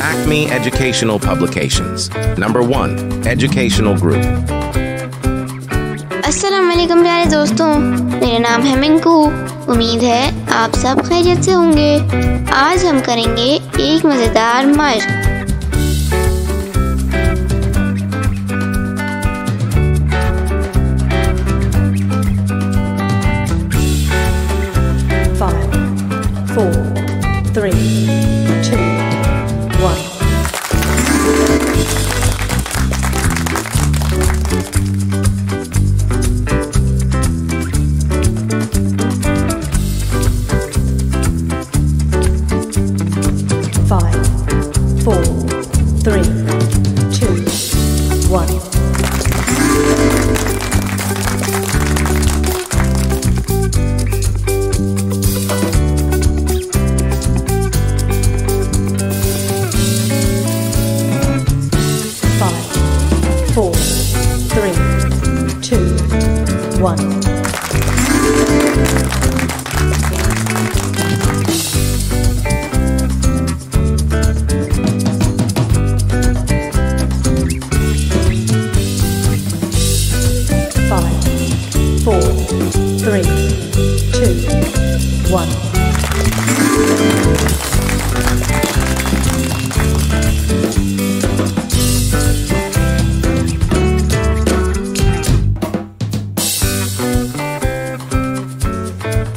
Acme Educational Publications. Number one, Educational Group. वालेकुम प्यारे दोस्तों मेरा नाम है मिंकू उम्मीद है आप सब खैरियत से होंगे आज हम करेंगे एक मज़ेदार मश्क five, four, three, three, two, one.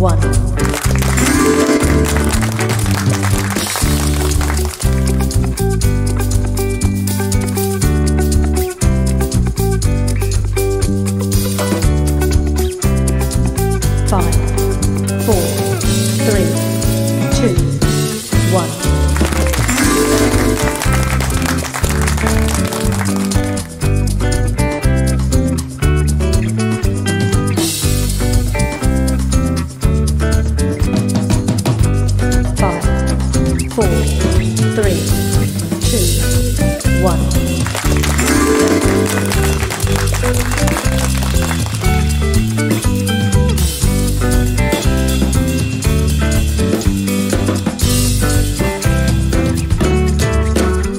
One. Four, three, two, one.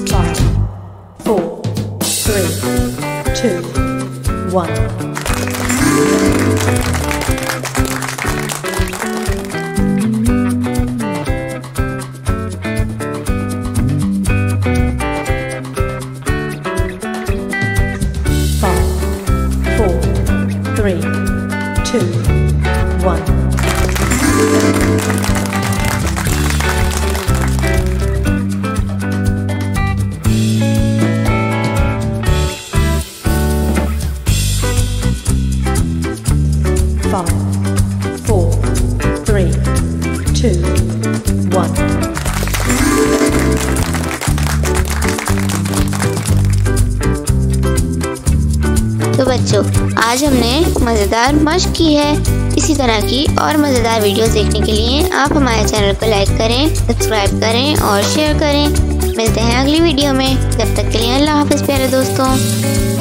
Five, four, three, two, one. Two, one. बच्चों, आज हमने मज़ेदार मश्क की है। इसी तरह की और मज़ेदार वीडियो देखने के लिए आप हमारे चैनल को लाइक करें, सब्सक्राइब करें और शेयर करें। मिलते हैं अगली वीडियो में। जब तक के लिए अल्लाह हाफिज़, प्यारे दोस्तों।